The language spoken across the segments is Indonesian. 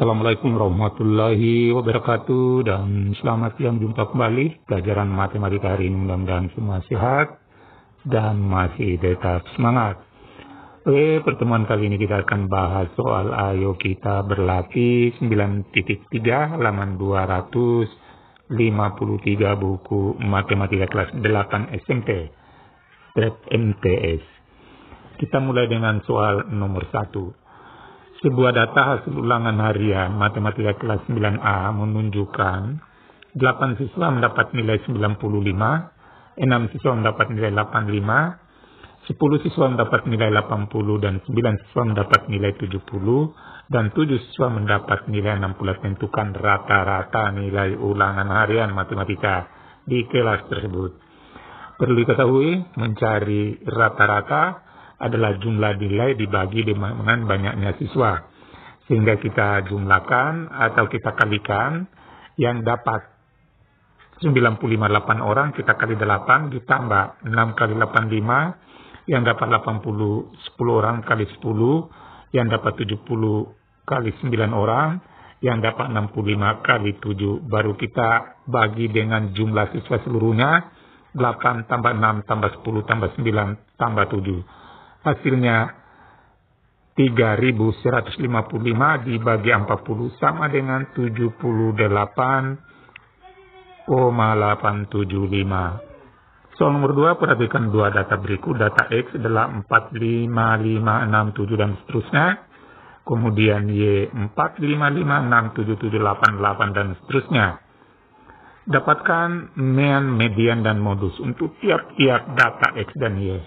Assalamualaikum warahmatullahi wabarakatuh dan selamat siang jumpa kembali pelajaran matematika hari ini mudah-mudahan semua sehat dan masih tetap semangat. Oke, pertemuan kali ini kita akan bahas soal ayo kita berlatih 9.3 halaman 253 buku matematika kelas 8 SMP MTS. Kita mulai dengan soal nomor 1. Sebuah data hasil ulangan harian matematika kelas 9A menunjukkan 8 siswa mendapat nilai 95, 6 siswa mendapat nilai 85, 10 siswa mendapat nilai 80 dan 9 siswa mendapat nilai 70 dan 7 siswa mendapat nilai 60 tentukan rata-rata nilai ulangan harian matematika di kelas tersebut. Perlu diketahui mencari rata-rata adalah jumlah nilai dibagi dengan banyaknya siswa. Sehingga kita jumlahkan atau kita kalikan yang dapat 958 orang kita kali 8 ditambah 6 kali 85 yang dapat 80 10 orang kali 10 yang dapat 70 kali 9 orang yang dapat 65 kali 7 baru kita bagi dengan jumlah siswa seluruhnya 8 tambah 6 tambah 10 tambah 9 tambah 7 hasilnya 3155 dibagi 40 sama dengan 78,875. Soal nomor 2, perhatikan dua data berikut. Data X adalah 45567 dan seterusnya. Kemudian Y 4556778 dan seterusnya. Dapatkan mean, median, dan modus untuk tiap-tiap data X dan Y.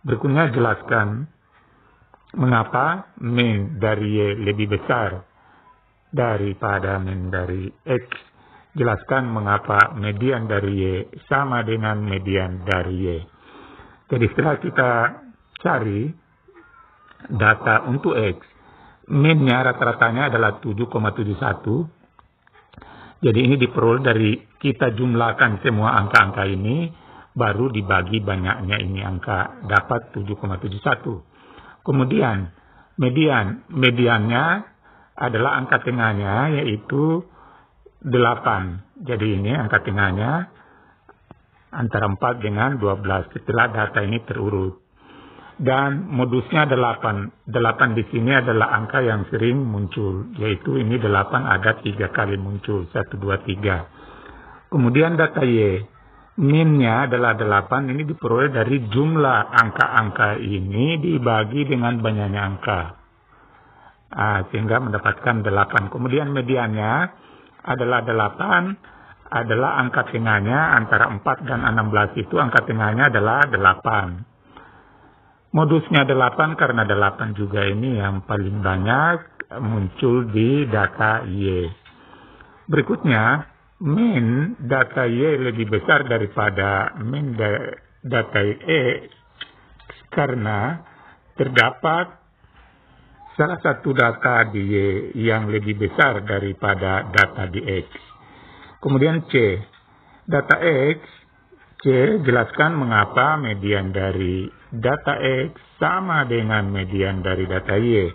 Berikutnya jelaskan mengapa min dari Y lebih besar daripada min dari X. Jelaskan mengapa median dari Y sama dengan median dari Y. Jadi setelah kita cari data untuk X, minnya rata-ratanya adalah 7,71. Jadi ini diperoleh dari kita jumlahkan semua angka-angka ini baru dibagi banyaknya ini angka dapat 7,71. Kemudian median, mediannya adalah angka tengahnya yaitu 8. Jadi ini angka tengahnya antara 4 dengan 12 setelah data ini terurut. Dan modusnya 8. 8 di sini adalah angka yang sering muncul, yaitu ini 8 ada 3 kali muncul, 1, 2, 3. Kemudian data Y, minnya adalah 8 ini diperoleh dari jumlah angka-angka ini dibagi dengan banyaknya angka. Nah, sehingga mendapatkan 8. Kemudian mediannya adalah 8 adalah angka tengahnya antara 4 dan 16 itu angka tengahnya adalah 8. Modusnya 8 karena 8 juga ini yang paling banyak muncul di data Y. Berikutnya, min data Y lebih besar daripada min data E karena terdapat salah satu data di Y yang lebih besar daripada data di X. Kemudian C, data X, C jelaskan mengapa median dari data X sama dengan median dari data Y.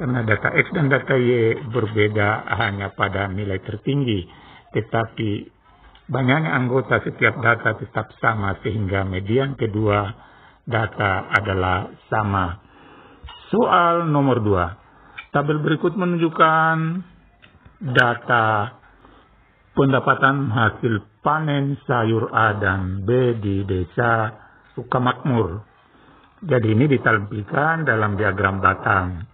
Karena data X dan data Y berbeda hanya pada nilai tertinggi tetapi banyaknya anggota setiap data tetap sama sehingga median kedua data adalah sama. Soal nomor dua. Tabel berikut menunjukkan data pendapatan hasil panen sayur A dan B di desa Sukamakmur. Jadi ini ditampilkan dalam diagram batang.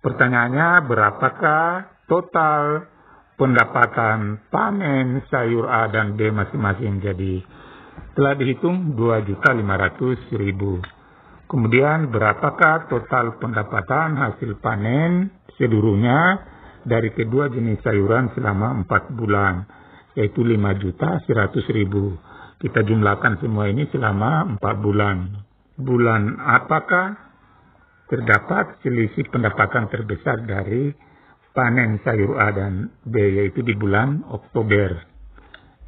Pertanyaannya berapakah total pendapatan panen sayur A dan B masing-masing jadi telah dihitung 2.500.000. Kemudian berapakah total pendapatan hasil panen seluruhnya dari kedua jenis sayuran selama 4 bulan yaitu 5.100.000. Kita jumlahkan semua ini selama 4 bulan. Bulan apakah terdapat selisih pendapatan terbesar dari panen sayur A dan B yaitu di bulan Oktober.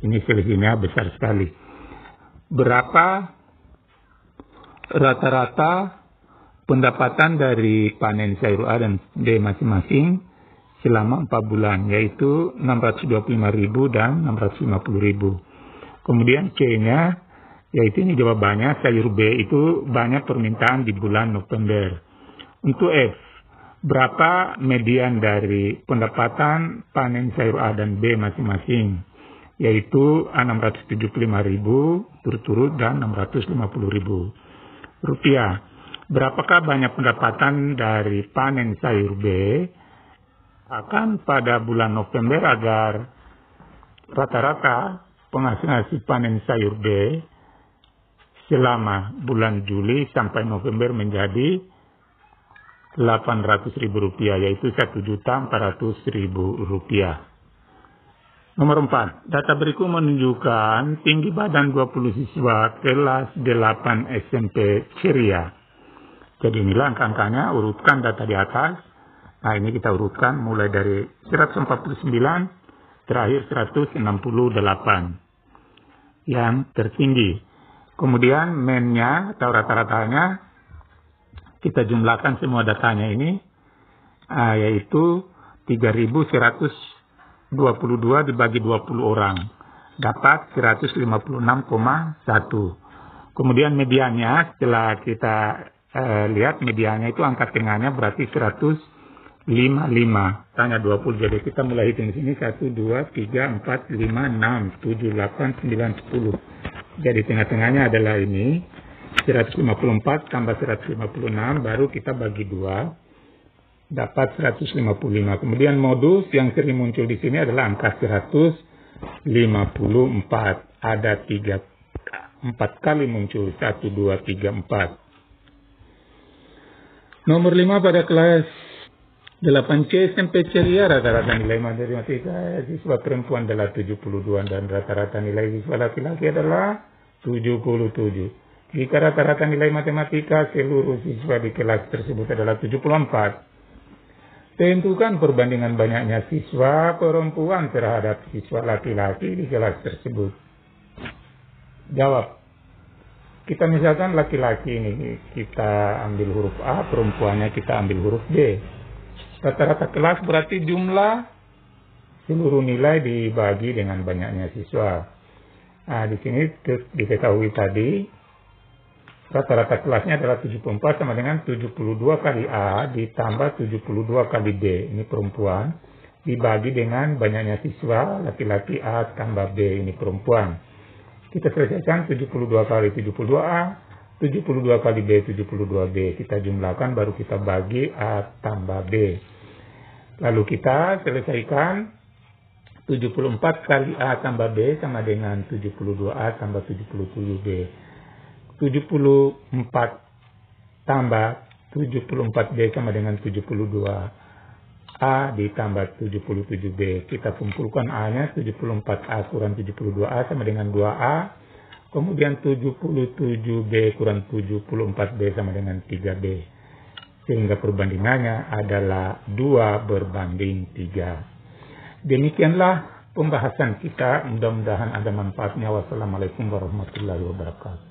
Ini selisihnya besar sekali. Berapa rata-rata pendapatan dari panen sayur A dan B masing-masing selama 4 bulan, yaitu 625.000 dan 650.000. Kemudian C-nya, yaitu ini jawabannya sayur B itu banyak permintaan di bulan November. Untuk F, berapa median dari pendapatan panen sayur A dan B masing-masing? Yaitu 675.000 turut-turut dan 650.000 rupiah. Berapakah banyak pendapatan dari panen sayur B akan pada bulan November agar rata-rata penghasilan hasil panen sayur B selama bulan Juli sampai November menjadi 800 ribu rupiah, yaitu 1 juta 400 ribu rupiah. Nomor 4, data berikut menunjukkan tinggi badan 20 siswa kelas 8 SMP Ceria. Jadi inilah angka-angkanya, urutkan data di atas. Nah ini kita urutkan mulai dari 149, terakhir 168. Yang tertinggi. Kemudian mennya atau rata-ratanya kita jumlahkan semua datanya ini uh, yaitu 3122 dibagi 20 orang dapat 156,1. Kemudian mediannya setelah kita uh, lihat mediannya itu angka tengahnya berarti 155. Tanya 20 jadi kita mulai hitung di sini 1 2 3 4 5 6 7 8 9 10. Jadi tengah-tengahnya adalah ini 154 tambah 156 baru kita bagi dua dapat 155. Kemudian modus yang sering muncul di sini adalah angka 154. Ada tiga empat kali muncul 1 2 3 4. Nomor 5 pada kelas 8C SMP ceria rata-rata nilai matematika siswa perempuan adalah 72 dan rata-rata nilai siswa laki-laki adalah 77. Jika rata-rata nilai matematika seluruh siswa di kelas tersebut adalah 74, tentukan perbandingan banyaknya siswa perempuan terhadap siswa laki-laki di kelas tersebut. Jawab. Kita misalkan laki-laki ini kita ambil huruf A, perempuannya kita ambil huruf B. Rata-rata kelas berarti jumlah seluruh nilai dibagi dengan banyaknya siswa. Nah, di sini diketahui tadi rata-rata kelasnya adalah 74 sama dengan 72 kali A ditambah 72 kali B. Ini perempuan. Dibagi dengan banyaknya siswa, laki-laki A tambah B. Ini perempuan. Kita selesaikan 72 kali 72A, 72 kali B, 72B. Kita jumlahkan baru kita bagi A tambah B. Lalu kita selesaikan 74 kali A tambah B sama dengan 72A tambah 77B. 74 tambah 74B sama dengan 72A ditambah 77B. Kita kumpulkan A-nya 74A kurang 72A sama dengan 2A. Kemudian 77B kurang 74B sama dengan 3B. Sehingga perbandingannya adalah 2 berbanding 3. Demikianlah pembahasan kita. Mudah-mudahan ada manfaatnya. Wassalamualaikum warahmatullahi wabarakatuh.